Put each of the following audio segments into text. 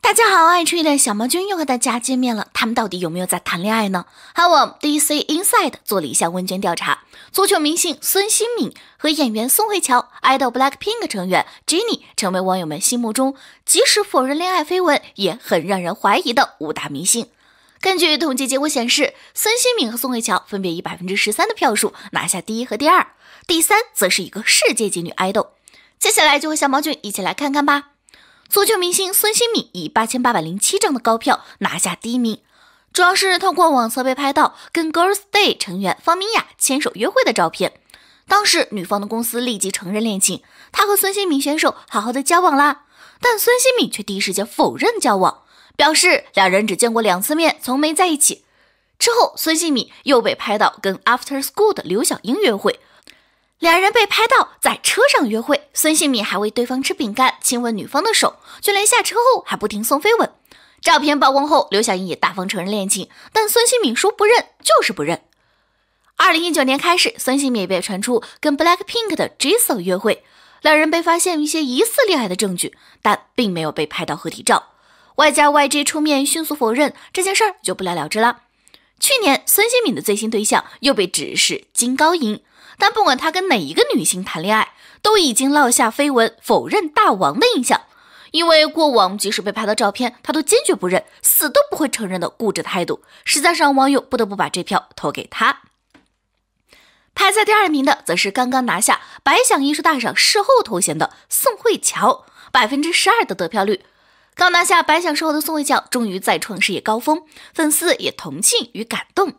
大家好，爱吃的小毛菌又和大家见面了。他们到底有没有在谈恋爱呢？韩网 DC Inside 做了一项问卷调查，足球明星孙兴敏和演员宋慧乔、爱豆 Blackpink 成员 j e n n y 成为网友们心目中即使否认恋爱绯闻也很让人怀疑的五大明星。根据统计结果显示，孙兴敏和宋慧乔分别以百分之十三的票数拿下第一和第二，第三则是一个世界级女 idol。接下来就和小毛菌一起来看看吧。足球明星孙兴敏以八千八百零七张的高票拿下第一名，主要是通过网测被拍到跟 Girls Day 成员方明雅牵手约会的照片。当时女方的公司立即承认恋情，她和孙兴敏选手好好的交往啦。但孙兴敏却第一时间否认交往，表示两人只见过两次面，从没在一起。之后，孙兴敏又被拍到跟 After School 的刘晓英约会。两人被拍到在车上约会，孙兴敏还喂对方吃饼干，亲吻女方的手，就连下车后还不停送飞吻。照片曝光后，刘晓英也大方承认恋情，但孙兴敏说不认就是不认。二零一九年开始，孙兴敏被传出跟 Blackpink 的 Jisoo 约会，两人被发现一些疑似恋爱的证据，但并没有被拍到合体照。外加 YG 出面迅速否认这件事儿，就不了了之了。去年，孙兴敏的最新对象又被指是金高银。但不管他跟哪一个女星谈恋爱，都已经落下绯闻否认大王的印象。因为过往即使被拍到照片，他都坚决不认，死都不会承认的固执态度，实在是让网友不得不把这票投给他。排在第二名的，则是刚刚拿下白想艺术大赏事后头衔的宋慧乔，百分之十二的得票率。刚拿下白想事后的宋慧乔，终于再创事业高峰，粉丝也同庆与感动。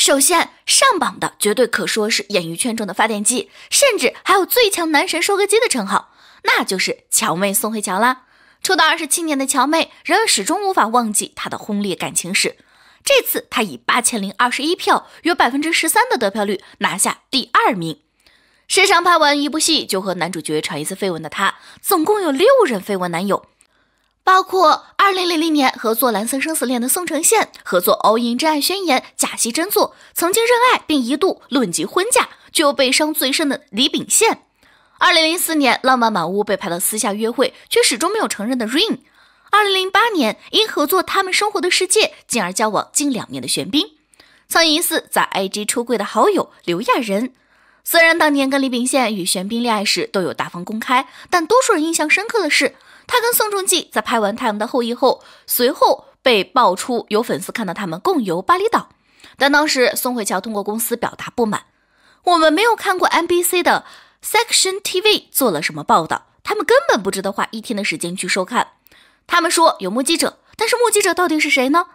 首先上榜的绝对可说是演艺圈中的发电机，甚至还有最强男神收割机的称号，那就是乔妹宋慧乔啦。出道二十七年的乔妹，仍然始终无法忘记她的轰烈感情史。这次她以八千零二十一票，约百分之十三的得票率拿下第二名。时常拍完一部戏就和男主角传一次绯闻的她，总共有六任绯闻男友。包括二零零零年合作《蓝色生死恋》的宋承宪，合作《All In 真爱宣言》假戏真做，曾经认爱并一度论及婚嫁，却又悲伤最深的李秉宪。二零零四年《浪漫满屋》被拍到私下约会，却始终没有承认的 Rain。二零零八年因合作《他们生活的世界》，进而交往近两年的玄彬。曾疑似在 IG 出柜的好友刘亚仁。虽然当年跟李秉宪与玄彬恋爱时都有大方公开，但多数人印象深刻的是。他跟宋仲基在拍完《太阳的后裔》后，随后被爆出有粉丝看到他们共游巴厘岛，但当时宋慧乔通过公司表达不满：“我们没有看过 NBC 的 Section TV 做了什么报道，他们根本不值得花一天的时间去收看。他们说有目击者，但是目击者到底是谁呢？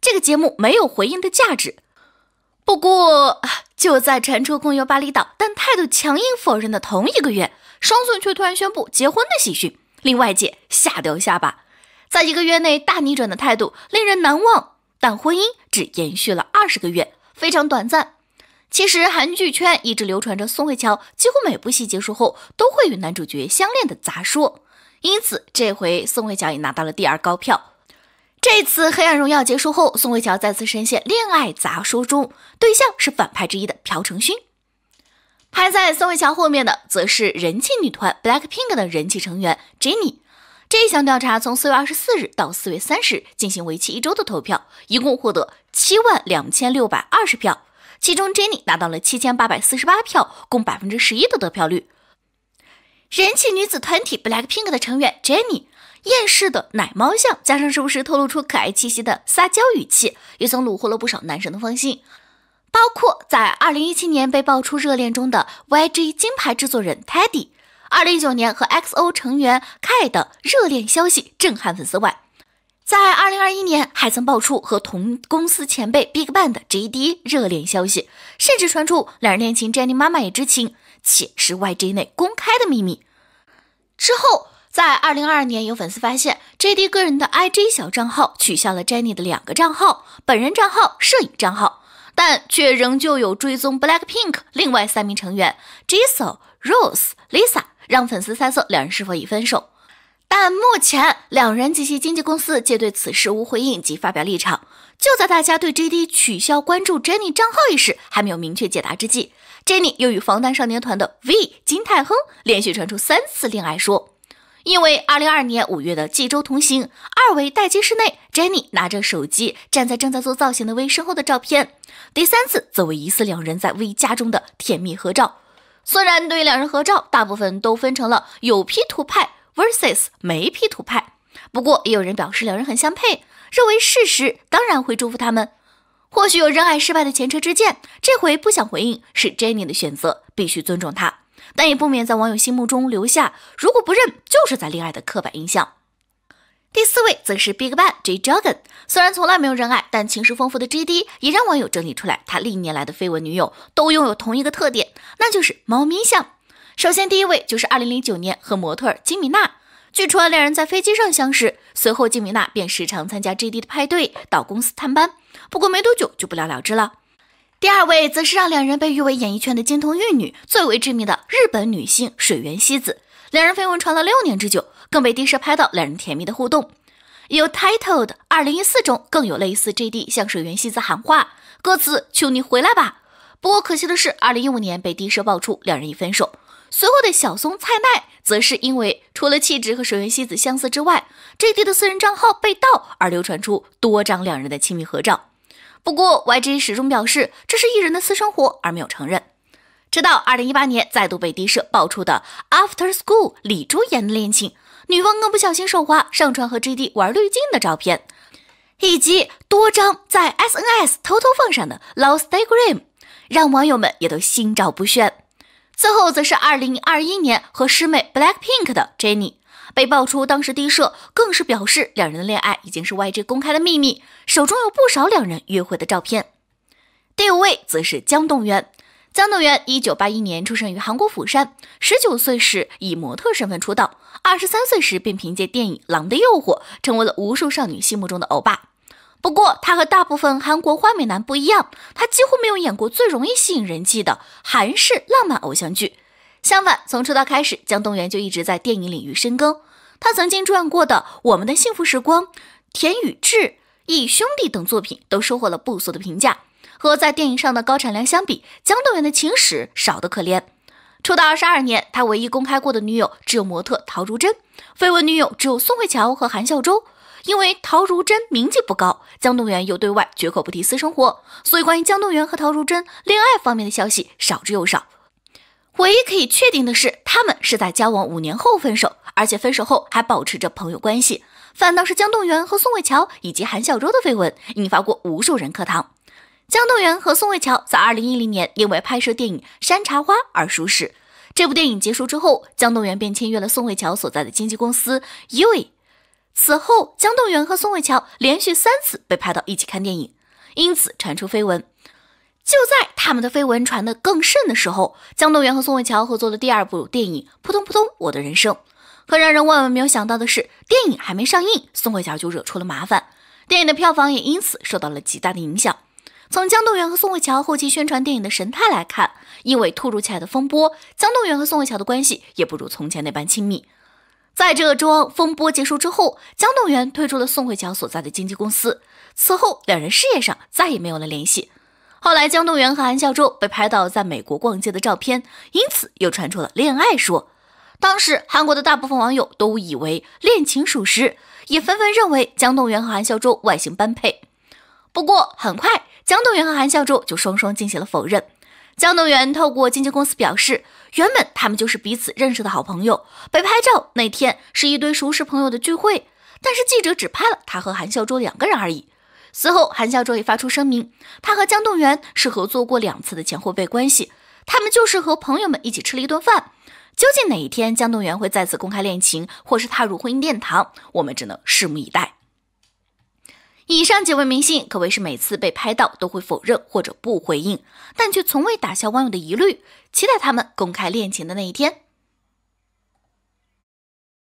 这个节目没有回应的价值。不过就在传出共游巴厘岛，但态度强硬否认的同一个月，双宋却突然宣布结婚的喜讯。”令外界吓掉下巴，在一个月内大逆转的态度令人难忘，但婚姻只延续了二十个月，非常短暂。其实韩剧圈一直流传着宋慧乔几乎每部戏结束后都会与男主角相恋的杂说，因此这回宋慧乔也拿到了第二高票。这次《黑暗荣耀》结束后，宋慧乔再次深陷恋爱杂说中，对象是反派之一的朴成勋。排在宋慧乔后面的，则是人气女团 Blackpink 的人气成员 Jennie。这项调查从四月二十四日到四月三十日进行为期一周的投票，一共获得七万两千六百二十票，其中 Jennie 拿到了七千八百四十八票，共百分之十一的得票率。人气女子团体 Blackpink 的成员 Jennie，厌世的奶猫相，加上时不时透露出可爱气息的撒娇语气，也曾虏获了不少男神的芳心。包括在二零一七年被爆出热恋中的 YG 金牌制作人 Teddy，二零一九年和 XO 成员 K 的热恋消息震撼粉丝外，在二零二一年还曾爆出和同公司前辈 BigBang 的 JD 热恋消息，甚至传出两人恋情，Jennie 妈妈也知情，且是 YG 内公开的秘密。之后，在二零二二年，有粉丝发现 JD 个人的 IG 小账号取消了 Jennie 的两个账号，本人账号、摄影账号。但却仍旧有追踪 Blackpink 另外三名成员 Jisoo、Rose、Lisa，让粉丝猜测两人是否已分手。但目前两人及其经纪公司皆对此事无回应及发表立场。就在大家对 JD 取消关注 Jennie 账号一事还没有明确解答之际，Jennie 又与防弹少年团的 V 金泰亨连续传出三次恋爱说。因为二零二二年五月的济州同行，二维待机室内，Jenny 拿着手机站在正在做造型的 V 身后的照片。第三次则为疑似两人在 V 家中的甜蜜合照。虽然对于两人合照，大部分都分成了有 P 图派 versus 没 P 图派，不过也有人表示两人很相配，认为事实当然会祝福他们。或许有认爱失败的前车之鉴，这回不想回应是 Jenny 的选择，必须尊重他。但也不免在网友心目中留下“如果不认，就是在恋爱”的刻板印象。第四位则是 BigBang J Dragon，虽然从来没有认爱，但情史丰富的 JD 也让网友整理出来，他历年来的绯闻女友都拥有同一个特点，那就是猫咪相。首先，第一位就是2009年和模特金米娜，据传两人在飞机上相识，随后金米娜便时常参加 JD 的派对，到公司探班，不过没多久就不了了之了。第二位则是让两人被誉为演艺圈的金童玉女最为知名的日本女性水原希子，两人绯闻传了六年之久，更被的士拍到两人甜蜜的互动。有 titled 二零一四中更有类似 JD 向水原希子喊话，歌词求你回来吧。不过可惜的是，二零一五年被的士爆出两人已分手。随后的小松菜奈则是因为除了气质和水原希子相似之外，JD 的私人账号被盗而流传出多张两人的亲密合照。不过，YG 始终表示这是艺人的私生活，而没有承认。直到二零一八年，再度被的社爆出的 After School 李珠妍的恋情，女方更不小心手滑上传和 GD 玩滤镜的照片，以及多张在 SNS 偷偷放上的 lost a gram 让网友们也都心照不宣。最后，则是二零二一年和师妹 Blackpink 的 Jennie。被爆出，当时 D 社更是表示，两人的恋爱已经是 YG 公开的秘密，手中有不少两人约会的照片。第五位则是姜栋元，姜栋元一九八一年出生于韩国釜山，十九岁时以模特身份出道，二十三岁时便凭借电影《狼的诱惑》成为了无数少女心目中的欧巴。不过，他和大部分韩国花美男不一样，他几乎没有演过最容易吸引人气的韩式浪漫偶像剧。相反，从出道开始，姜东元就一直在电影领域深耕。他曾经主演过的《我们的幸福时光》《田与智》《义兄弟》等作品都收获了不俗的评价。和在电影上的高产量相比，姜东元的情史少得可怜。出道二十二年，他唯一公开过的女友只有模特陶如真，绯闻女友只有宋慧乔和韩孝周。因为陶如真名气不高，姜东元又对外绝口不提私生活，所以关于姜东元和陶如真恋爱方面的消息少之又少。唯一可以确定的是，他们是在交往五年后分手，而且分手后还保持着朋友关系。反倒是姜栋元和宋慧乔以及韩孝周的绯闻，引发过无数人课堂。姜栋元和宋慧乔在二零一零年因为拍摄电影《山茶花》而熟识。这部电影结束之后，姜栋元便签约了宋慧乔所在的经纪公司 UA。此后，姜栋元和宋慧乔连续三次被拍到一起看电影，因此传出绯闻。就在他们的绯闻传得更甚的时候，姜栋元和宋慧乔合作了第二部电影《扑通扑通我的人生》。可让人万万没有想到的是，电影还没上映，宋慧乔就惹出了麻烦，电影的票房也因此受到了极大的影响。从姜栋元和宋慧乔后期宣传电影的神态来看，因为突如其来的风波，姜栋元和宋慧乔的关系也不如从前那般亲密。在这桩风波结束之后，姜栋元退出了宋慧乔所在的经纪公司，此后两人事业上再也没有了联系。后来，姜栋元和韩孝周被拍到在美国逛街的照片，因此又传出了恋爱说。当时，韩国的大部分网友都以为恋情属实，也纷纷认为姜栋元和韩孝周外形般配。不过，很快，姜栋元和韩孝周就双双进行了否认。姜栋元透过经纪公司表示，原本他们就是彼此认识的好朋友，被拍照那天是一堆熟识朋友的聚会，但是记者只拍了他和韩孝周两个人而已。随后，韩孝周也发出声明，他和姜栋元是合作过两次的前后辈关系，他们就是和朋友们一起吃了一顿饭。究竟哪一天姜栋元会再次公开恋情，或是踏入婚姻殿堂，我们只能拭目以待。以上几位明星可谓是每次被拍到都会否认或者不回应，但却从未打消网友的疑虑，期待他们公开恋情的那一天。